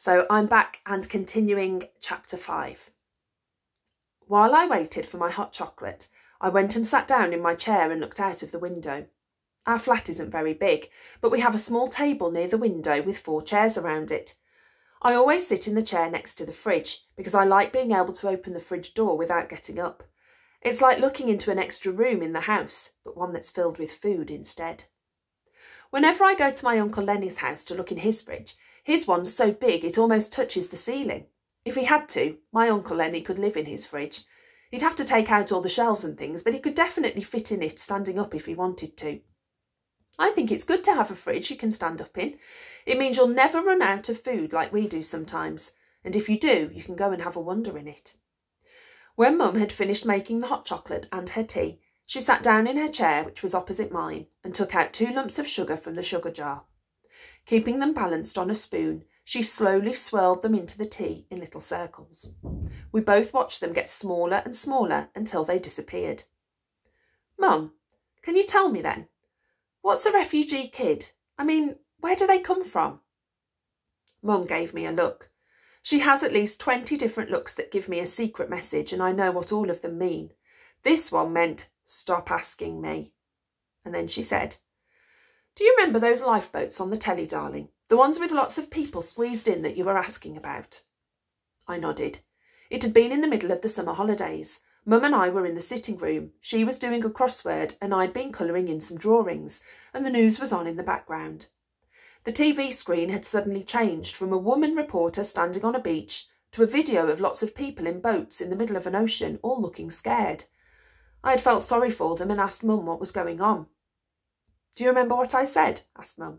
So I'm back and continuing chapter 5. While I waited for my hot chocolate, I went and sat down in my chair and looked out of the window. Our flat isn't very big, but we have a small table near the window with four chairs around it. I always sit in the chair next to the fridge because I like being able to open the fridge door without getting up. It's like looking into an extra room in the house, but one that's filled with food instead. Whenever I go to my Uncle Lenny's house to look in his fridge, his one's so big it almost touches the ceiling. If he had to, my Uncle Lenny could live in his fridge. He'd have to take out all the shelves and things, but he could definitely fit in it standing up if he wanted to. I think it's good to have a fridge you can stand up in. It means you'll never run out of food like we do sometimes, and if you do, you can go and have a wander in it. When Mum had finished making the hot chocolate and her tea, she sat down in her chair, which was opposite mine, and took out two lumps of sugar from the sugar jar. Keeping them balanced on a spoon, she slowly swirled them into the tea in little circles. We both watched them get smaller and smaller until they disappeared. Mum, can you tell me then? What's a refugee kid? I mean, where do they come from? Mum gave me a look. She has at least 20 different looks that give me a secret message, and I know what all of them mean. This one meant, stop asking me. And then she said, do you remember those lifeboats on the telly, darling? The ones with lots of people squeezed in that you were asking about? I nodded. It had been in the middle of the summer holidays. Mum and I were in the sitting room. She was doing a crossword and I'd been colouring in some drawings, and the news was on in the background. The TV screen had suddenly changed from a woman reporter standing on a beach to a video of lots of people in boats in the middle of an ocean, all looking scared. I had felt sorry for them and asked Mum what was going on. Do you remember what I said? asked Mum.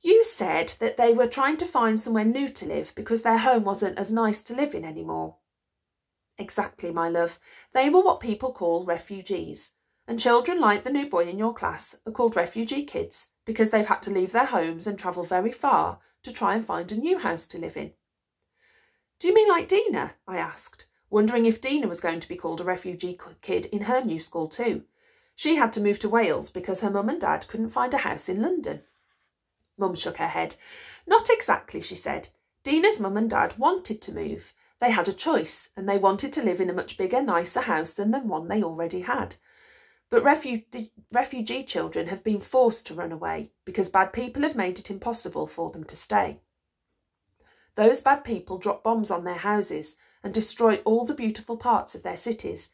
You said that they were trying to find somewhere new to live because their home wasn't as nice to live in anymore. Exactly, my love. They were what people call refugees. And children like the new boy in your class are called refugee kids because they've had to leave their homes and travel very far to try and find a new house to live in. Do you mean like Dina? I asked, wondering if Dina was going to be called a refugee kid in her new school too. She had to move to Wales because her mum and dad couldn't find a house in London. Mum shook her head. Not exactly, she said. Dina's mum and dad wanted to move. They had a choice, and they wanted to live in a much bigger, nicer house than the one they already had. But refugee, refugee children have been forced to run away because bad people have made it impossible for them to stay. Those bad people drop bombs on their houses and destroy all the beautiful parts of their cities,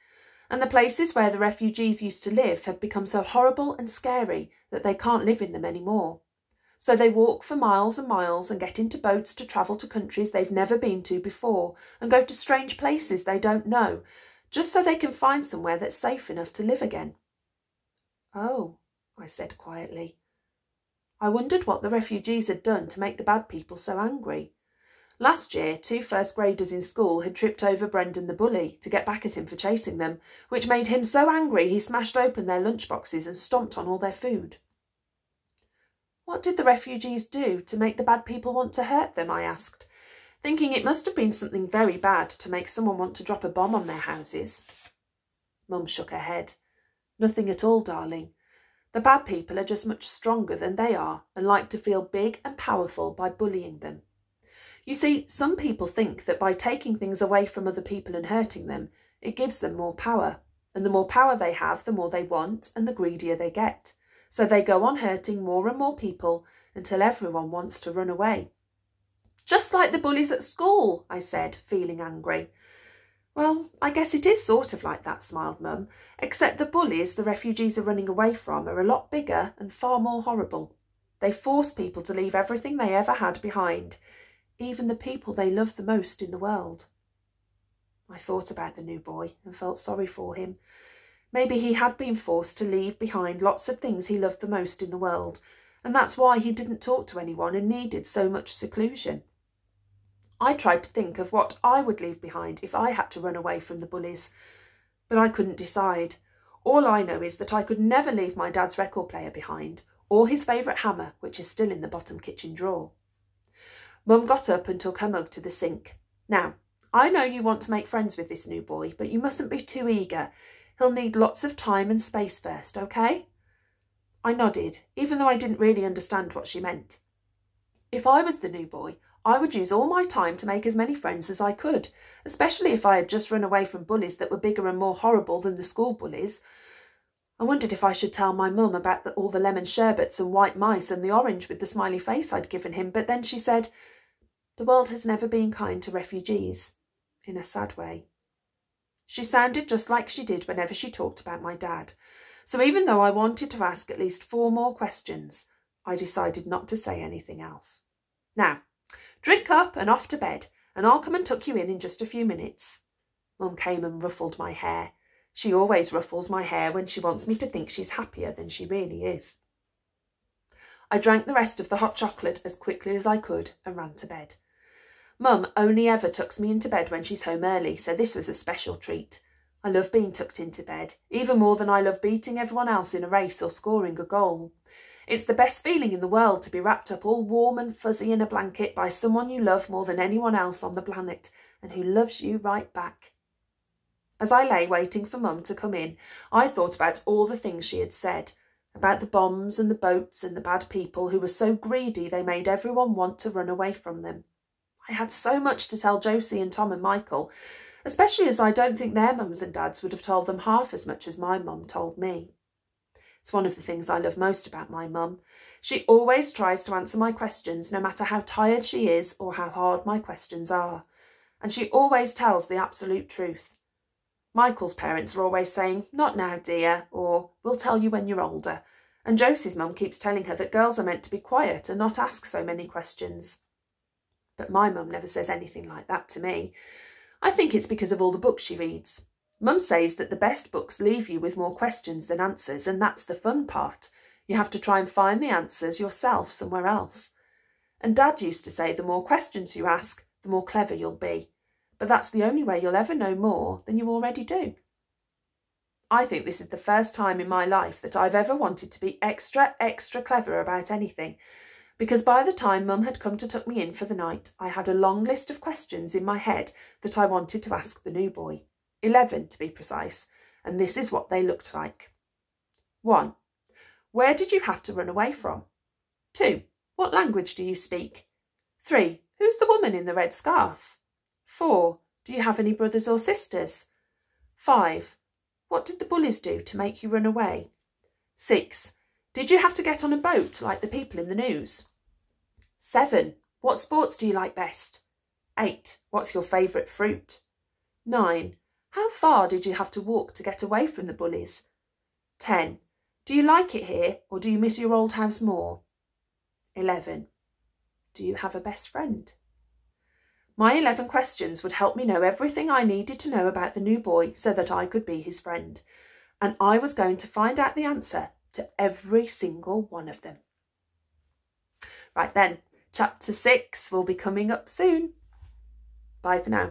and the places where the refugees used to live have become so horrible and scary that they can't live in them any more. So they walk for miles and miles and get into boats to travel to countries they've never been to before and go to strange places they don't know, just so they can find somewhere that's safe enough to live again. Oh, I said quietly. I wondered what the refugees had done to make the bad people so angry. Last year, two first graders in school had tripped over Brendan the bully to get back at him for chasing them, which made him so angry he smashed open their lunch boxes and stomped on all their food. What did the refugees do to make the bad people want to hurt them? I asked, thinking it must have been something very bad to make someone want to drop a bomb on their houses. Mum shook her head. Nothing at all, darling. The bad people are just much stronger than they are and like to feel big and powerful by bullying them. You see, some people think that by taking things away from other people and hurting them, it gives them more power. And the more power they have, the more they want and the greedier they get. So they go on hurting more and more people until everyone wants to run away. Just like the bullies at school, I said, feeling angry. Well, I guess it is sort of like that, smiled Mum, except the bullies the refugees are running away from are a lot bigger and far more horrible. They force people to leave everything they ever had behind, even the people they love the most in the world. I thought about the new boy and felt sorry for him. Maybe he had been forced to leave behind lots of things he loved the most in the world, and that's why he didn't talk to anyone and needed so much seclusion. I tried to think of what I would leave behind if I had to run away from the bullies, but I couldn't decide. All I know is that I could never leave my dad's record player behind, or his favourite hammer, which is still in the bottom kitchen drawer. Mum got up and took her mug to the sink. Now, I know you want to make friends with this new boy, but you mustn't be too eager. He'll need lots of time and space first, okay? I nodded, even though I didn't really understand what she meant. If I was the new boy, I would use all my time to make as many friends as I could, especially if I had just run away from bullies that were bigger and more horrible than the school bullies. I wondered if I should tell my mum about the, all the lemon sherbets and white mice and the orange with the smiley face I'd given him, but then she said, The world has never been kind to refugees, in a sad way. She sounded just like she did whenever she talked about my dad. So even though I wanted to ask at least four more questions, I decided not to say anything else. Now, Drink up and off to bed, and I'll come and tuck you in in just a few minutes. Mum came and ruffled my hair. She always ruffles my hair when she wants me to think she's happier than she really is. I drank the rest of the hot chocolate as quickly as I could and ran to bed. Mum only ever tucks me into bed when she's home early, so this was a special treat. I love being tucked into bed, even more than I love beating everyone else in a race or scoring a goal. It's the best feeling in the world to be wrapped up all warm and fuzzy in a blanket by someone you love more than anyone else on the planet and who loves you right back. As I lay waiting for Mum to come in, I thought about all the things she had said, about the bombs and the boats and the bad people who were so greedy they made everyone want to run away from them. I had so much to tell Josie and Tom and Michael, especially as I don't think their mums and dads would have told them half as much as my mum told me. It's one of the things I love most about my mum. She always tries to answer my questions, no matter how tired she is or how hard my questions are. And she always tells the absolute truth. Michael's parents are always saying, Not now, dear, or We'll tell you when you're older. And Josie's mum keeps telling her that girls are meant to be quiet and not ask so many questions. But my mum never says anything like that to me. I think it's because of all the books she reads. Mum says that the best books leave you with more questions than answers, and that's the fun part. You have to try and find the answers yourself somewhere else. And Dad used to say the more questions you ask, the more clever you'll be. But that's the only way you'll ever know more than you already do. I think this is the first time in my life that I've ever wanted to be extra, extra clever about anything, because by the time Mum had come to tuck me in for the night, I had a long list of questions in my head that I wanted to ask the new boy. 11 to be precise, and this is what they looked like. 1. Where did you have to run away from? 2. What language do you speak? 3. Who's the woman in the red scarf? 4. Do you have any brothers or sisters? 5. What did the bullies do to make you run away? 6. Did you have to get on a boat like the people in the news? 7. What sports do you like best? 8. What's your favourite fruit? 9. How far did you have to walk to get away from the bullies? 10. Do you like it here or do you miss your old house more? 11. Do you have a best friend? My 11 questions would help me know everything I needed to know about the new boy so that I could be his friend. And I was going to find out the answer to every single one of them. Right then, chapter 6 will be coming up soon. Bye for now.